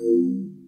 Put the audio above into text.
Música